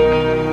Música